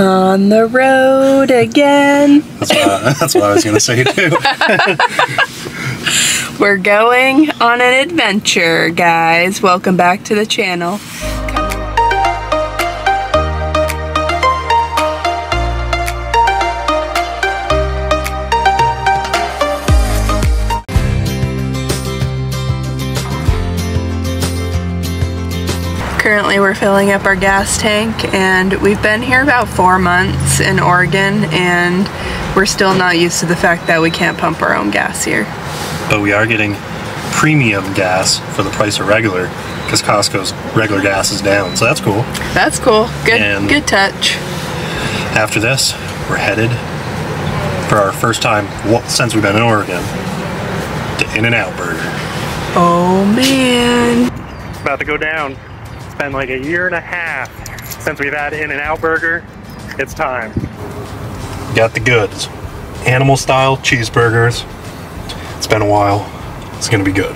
On the road again. That's what, that's what I was gonna say too. We're going on an adventure, guys. Welcome back to the channel. Currently, we're filling up our gas tank, and we've been here about four months in Oregon, and we're still not used to the fact that we can't pump our own gas here. but we are getting premium gas for the price of regular because Costco's regular gas is down. So that's cool. That's cool. Good, And- good touch. After this, we're headed for our first time since we've been in Oregon to In and Out Burger. Oh man. It's about to go down. Been like a year and a half since we've had In and Out Burger. It's time. Got the goods. Animal style cheeseburgers. It's been a while. It's gonna be good.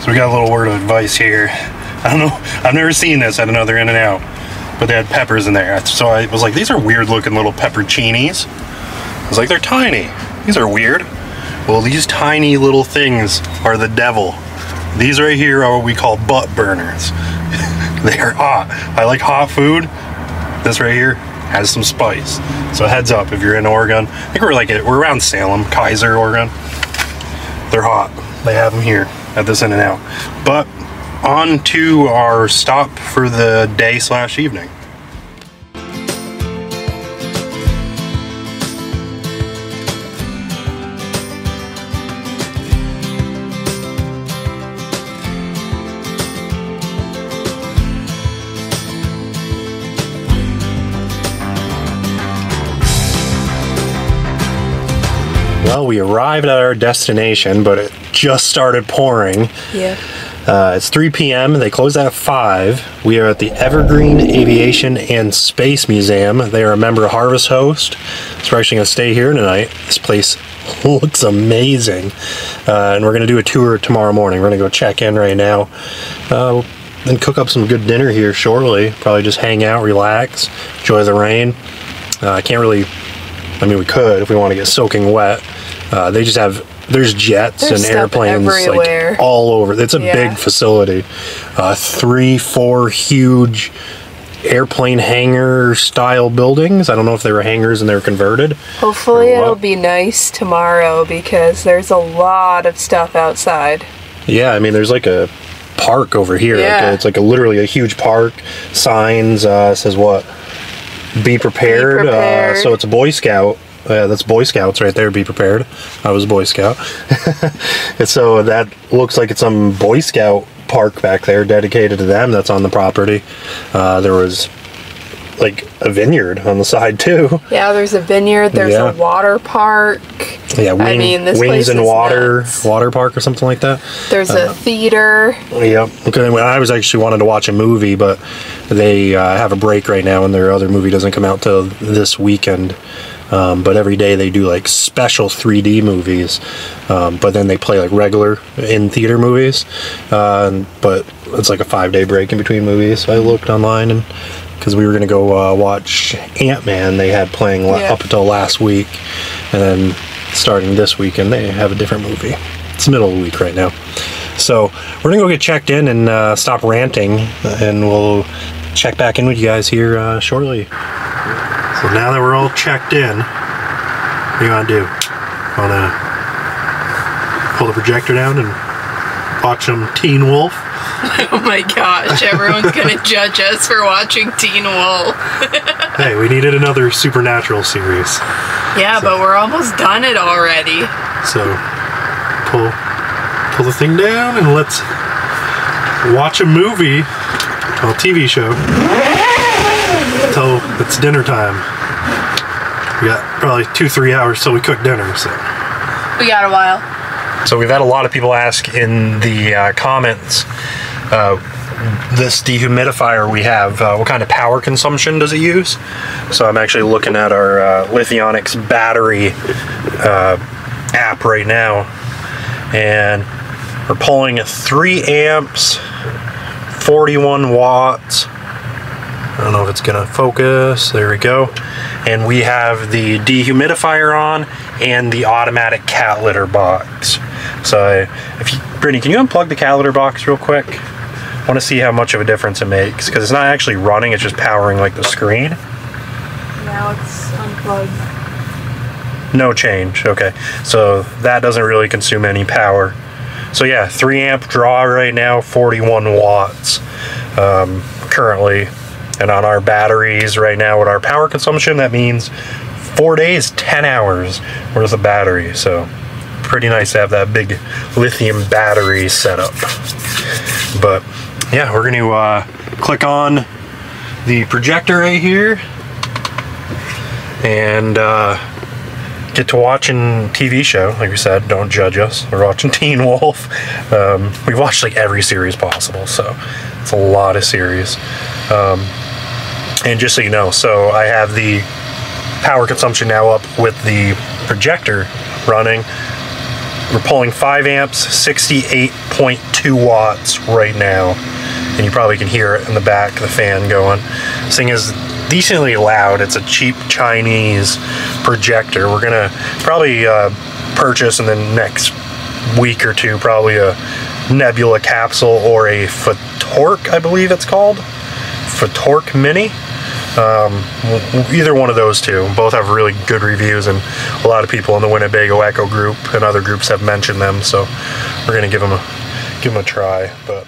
So we got a little word of advice here. I don't know. I've never seen this at another In and Out, but they had peppers in there. So I was like, these are weird looking little pepperoncinis. I was like, they're tiny. These are weird. Well, these tiny little things are the devil. These right here are what we call butt burners. they are hot. I like hot food. This right here has some spice. So heads up if you're in Oregon. I think we're like we're around Salem, Keizer, Oregon. They're hot. They have them here at this In and Out. But on to our stop for the day slash evening. Well, we arrived at our destination, but it just started pouring. Yeah. Uh, it's 3 p.m. They close at 5. We are at the Evergreen Aviation and Space Museum. They are a member of Harvest Host. So we're actually going to stay here tonight. This place looks amazing. Uh, and we're going to do a tour tomorrow morning. We're going to go check in right now. Uh, then cook up some good dinner here shortly. Probably just hang out, relax, enjoy the rain. Uh, I can't really I mean, we could if we want to get soaking wet. Uh, they just have there's jets There's and airplanes everywhere. like all over. It's a Yeah. big facility. Uh, three, four huge airplane hangar style buildings. I don't know if they were hangars and they were converted. Hopefully it'll be nice tomorrow because there's a lot of stuff outside. Yeah, I mean, there's like a park over here. Like Yeah. a- it's like a literally a huge park. Signs uh, says what? Be prepared. prepared. Uh, so it's a Boy Scout. Yeah, that's Boy Scouts right there. Be prepared. I was a Boy Scout. and so that looks like it's some Boy Scout park back there dedicated to them that's on the property. Uh, there was like a vineyard on the side too. Yeah, there's a vineyard, there's Yeah. a water park, Yeah, wing, I mean, this Wings place and Water nuts. Water Park or something like that. there's a theater. Yep. Okay. Well, I was actually wanted to watch a movie, but they uh, have a break right now, and their other movie doesn't come out till this weekend. Um, but every day they do like special 3D movies, um, but then they play like regular in theater movies. Uh, but it's like a five day break in between movies. So I looked online and because we were gonna go uh, watch Ant Man, they had playing Yeah. up until last week, and then starting this weekend they have a different movie. It's the middle of the week right now. So we're gonna go get checked in and uh, stop ranting, and we'll check back in with you guys here uh, shortly. So now that we're all checked in, what do you want to do? Want to pull the projector down and watch some Teen Wolf? Oh my gosh, everyone's gonna judge us for watching Teen Wolf. Hey, we needed another supernatural series, Yeah, but we're almost done it already. so pull pull the thing down and let's watch a movie, well, TV show, till it's dinner time. We got probably two, three hours till we cook dinner, so. We got a while. So we've had a lot of people ask in the uh, comments, uh, this dehumidifier we have, uh, what kind of power consumption does it use? So I'm actually looking at our uh, Lithionics battery uh, app right now, and we're pulling a 3 amps, 41 watts, I don't know if it's gonna focus. There we go. And we have the dehumidifier on and the automatic cat litter box. So if you, Brittany, can you unplug the cat litter box real quick? I want to see how much of a difference it makes because it's not actually running; it's just powering like the screen. Now it's unplugged. No change. Okay, so that doesn't really consume any power. So yeah, three amp draw right now, 41 watts um, currently, and on our batteries right now with our power consumption, that means four days, 10 hours worth of battery. So pretty nice to have that big lithium battery setup. But yeah, we're going to uh, click on the projector right here and uh, get to watching TV show. Like we said, don't judge us. We're watching Teen Wolf. Um, we've watched like every series possible, so it's a lot of series. Um, and just so you know, so I have the power consumption now up with the projector running. We're pulling 5 amps, 68.2 watts right now. And you probably can hear it in the back, the fan going. This thing is decently loud. It's a cheap Chinese projector. We're gonna probably uh, purchase in the next week or two, probably a Nebula capsule or a Photork, I believe it's called. Photork Mini. Um, either one of those two. Both have really good reviews, and a lot of people in the Winnebago Ekko group and other groups have mentioned them. So we're gonna give them a give them a try. But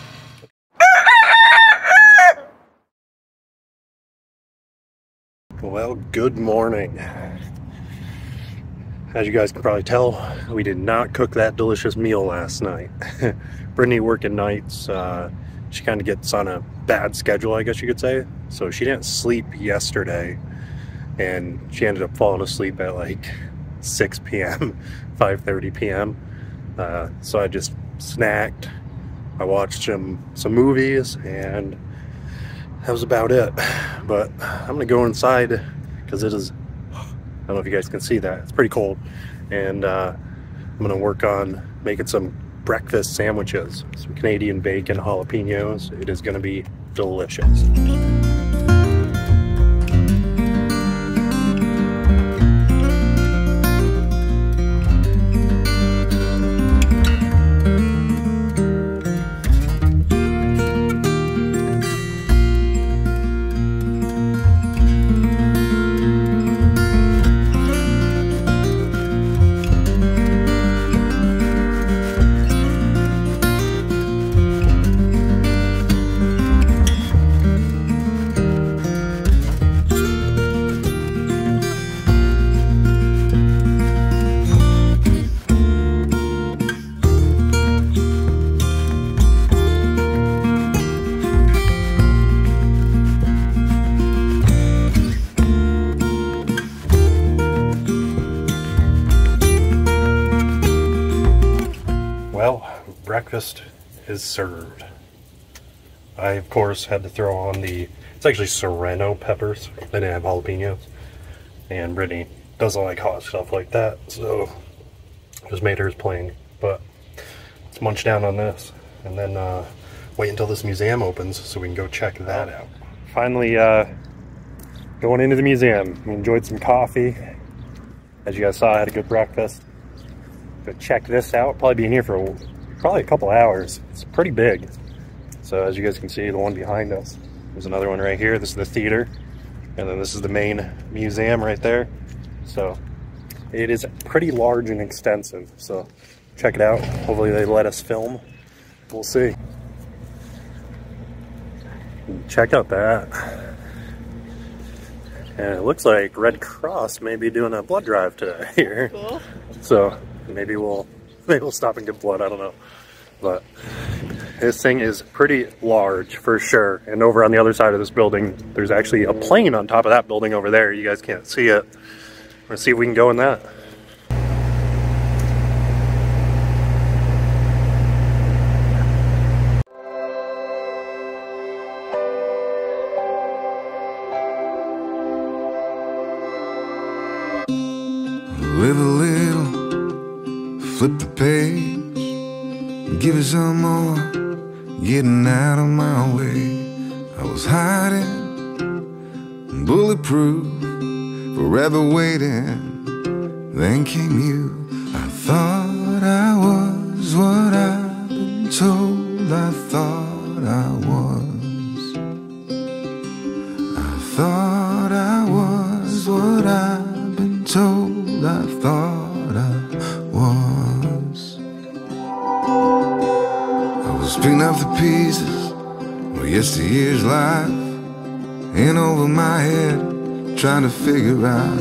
well, good morning. As you guys can probably tell, we did not cook that delicious meal last night. Brittany working nights. Uh, she kind of gets on a bad schedule, I guess you could say. So she didn't sleep yesterday, and she ended up falling asleep at like 6 p.m., 5:30 p.m. Uh, so I just snacked. I watched some some movies, and that was about it. But I'm gonna go inside because it is. I don't know if you guys can see that. It's pretty cold, and uh, I'm gonna work on making some breakfast sandwiches. Some Canadian bacon jalapenos. It is to be delicious. Breakfast is served. I, of course, had to throw on the, it's actually serrano peppers. They didn't have jalapenos. And Brittany doesn't like hot stuff like that, so just made hers plain. But let's munch down on this and then uh, wait until this museum opens so we can go check that out. Finally, uh, going into the museum. We enjoyed some coffee. As you guys saw, I had a good breakfast. Go check this out. Probably be in here for a probably a couple hours. It's pretty big. So as you guys can see, the one behind us, there's another one right here. This is the theater. And then this is the main museum right there. So it is pretty large and extensive. So check it out. Hopefully they let us film. We'll see. Check out that. And it looks like Red Cross may be doing a blood drive today here. Cool. So maybe we'll maybe we'll stop and get blood. I don't know. But this thing is pretty large for sure. And over on the other side of this building, there's actually a plane on top of that building over there. You guys can't see it. Let's see if we can go in that. Live flip the page and Give it some more, getting out of my way. I was hiding bulletproof, forever waiting. Then came you. Was picking up the pieces of yesteryear's life in over my head, trying to figure out.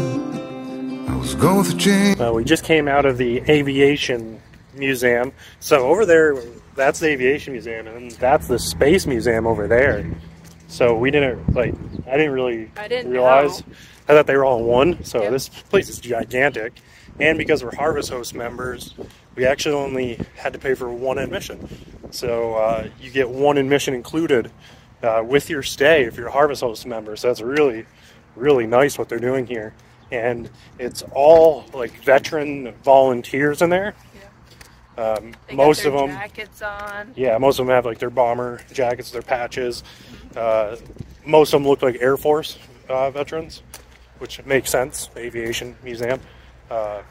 I was going through change. Uh, we just came out of the aviation museum. So over there, that's the aviation museum, and that's the space museum over there. So we didn't like. I didn't really I didn't realize. know. I thought they were all in one. So Yep. this place is gigantic, and because we're Harvest Host members, we actually only had to pay for one admission. So uh, you get one admission included uh, with your stay if you're a Harvest Host member. So that's really, really nice what they're doing here, and it's all like veteran volunteers in there. Um, They got most of them, jackets on. yeah, most of them have like their bomber jackets, their patches. Uh, most of them look like Air Force uh, veterans, which makes sense. Aviation museum. Uh,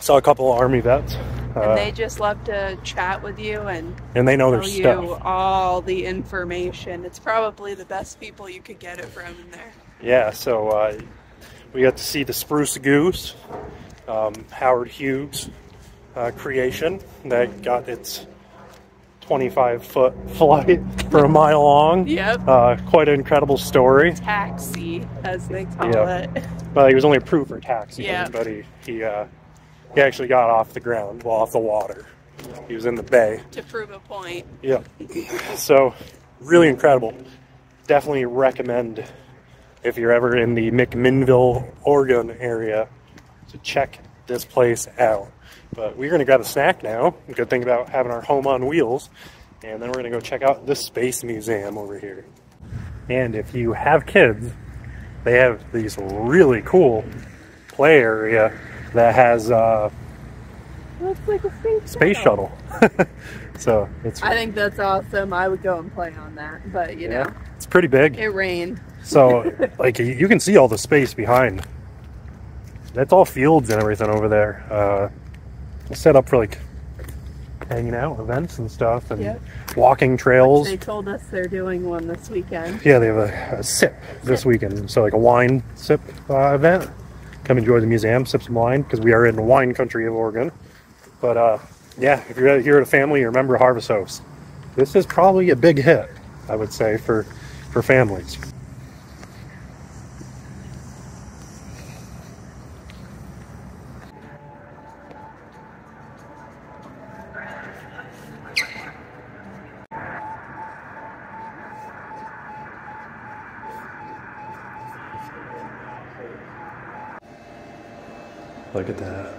saw a couple of Army vets, uh, and they just love to chat with you and and they know their tell you stuff. all the information. It's probably the best people you could get it from in there. Yeah, so uh, we got to see the Spruce Goose, um, Howard Hughes uh, creation that got its 25 foot flight for a mile long. Yep. Uh, quite an incredible story. Taxi, as they call Yeah. it. Well, he was only approved for taxi, Yeah. but he he, uh, he actually got off the ground, well, off the water. He was in the bay. to prove a point. Yeah. So, really incredible. Definitely recommend if you're ever in the McMinnville, Oregon area to check this place out. But we're going to grab a snack now. Good thing about having our home on wheels. And then we're going to go check out the Space Museum over here. And if you have kids, they have these really cool play area that has uh, Looks like a space, space shuttle. so it's I think that's awesome. I would go and play on that, but you know, it's pretty big. it rained. So, like, you- can see all the space behind. That's all fields and everything over there. Uh, set up for like hanging out, events and stuff, and Yep. walking trails. They told us they're doing one this weekend. Yeah, they have a, a sip this weekend. So, like a wine sip uh, event. Come enjoy the museum, sip some wine, because we are in the wine country of Oregon. But uh, yeah, if you're here at a family or a member of Harvest Host, this is probably a big hit, I would say, for, for families. Look at that.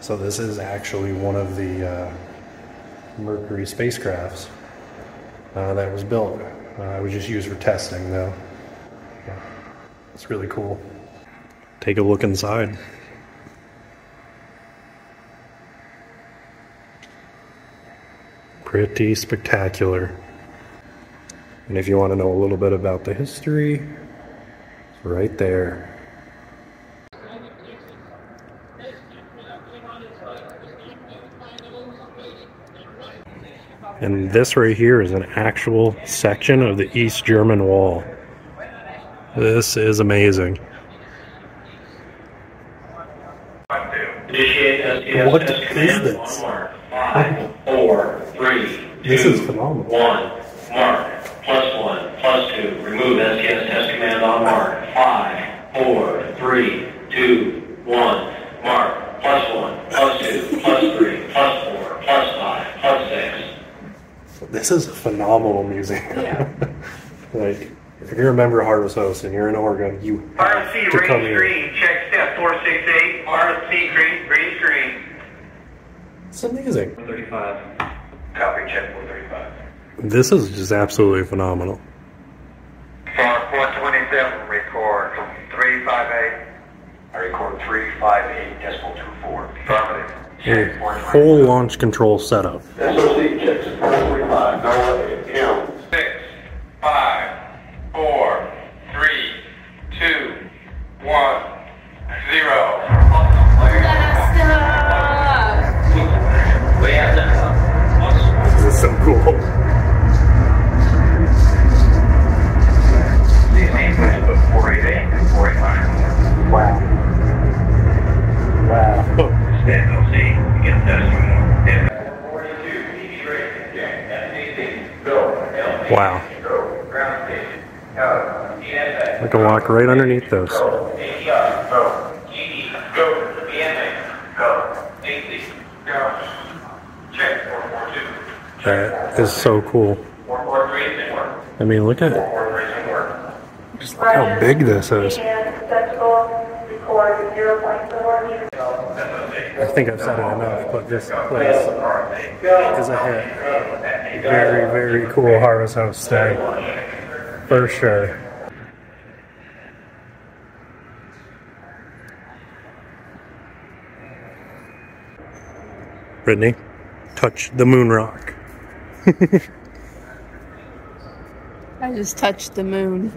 So this is actually one of the uh, Mercury spacecrafts uh, that was built. Uh, it was just used for testing, though. Yeah. It's really cool. Take a look inside. Pretty spectacular. And if you want to know a little bit about the history, it's right there. And this right here is an actual section of the East German Wall. This is amazing. What is this? Five, four, three, This is phenomenal. One, mark, plus one, plus two. Remove STS test command on mark. Five, four, three, two, one, mark, plus one, plus two, plus three, plus four, plus five, plus six. This is a phenomenal museum. like, if you're a member of Harvest Host and you're in Oregon, you have RFC to come range here. green, check step 468, RFC green, green screen. It's amazing. 135. Copy, check 435. This is just absolutely phenomenal. Mark 127, record 358. I record 358 decimal 24. Affirmative a full launch control setup. SOC checks NOAA, M. 6, 5. Go. Check, 442. That is so cool. 443, didn't work. I mean, look at 443, didn't work. just how big this is. record 0.4 meters. I think I've said it enough, but this place is a hit. Very, very cool Harvest Host stay. For sure. Brittany, touch the moon rock. I just touched the moon.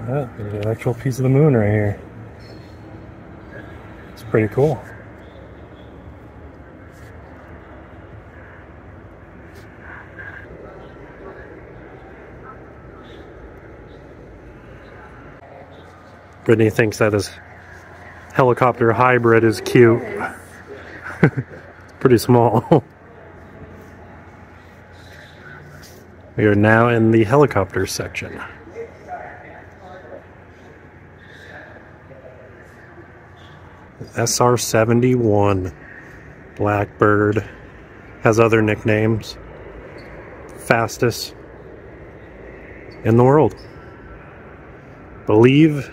Yeah, there's an actual piece of the moon right here. It's pretty cool. Brittany thinks that his helicopter hybrid is cute. pretty small. we are now in the helicopter section. SR 71 Blackbird has other nicknames. Fastest in the world. Believe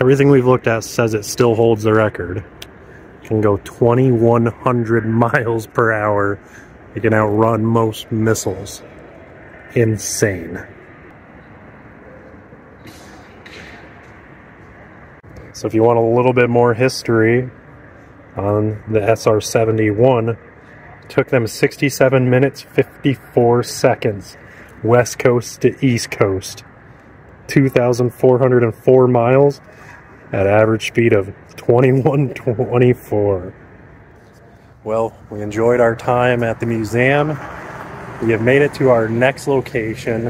everything we've looked at says it still holds the record. Can go 2100 miles per hour. It can outrun most missiles. Insane. So if you want a little bit more history on the SR-71, took them 67 minutes 54 seconds west coast to east coast. 2,404 miles at average speed of 2124. Well, we enjoyed our time at the museum. We have made it to our next location,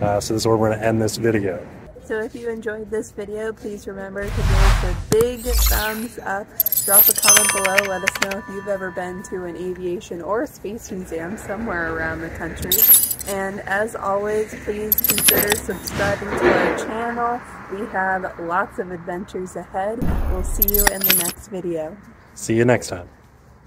uh, so this is where we're going to end this video. So if you enjoyed this video, please remember to give us a big thumbs up. Drop a comment below. Let us know if you've ever been to an aviation or space museum somewhere around the country. And as always, please consider subscribing to our channel. We have lots of adventures ahead. We'll see you in the next video. See you next time.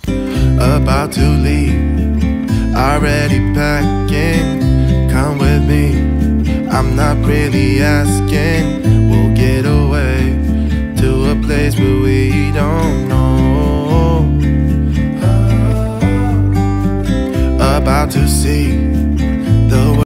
About to leave, already packing. Come with me, I'm not really asking. We'll get away to a place where we don't know. Oh. About to see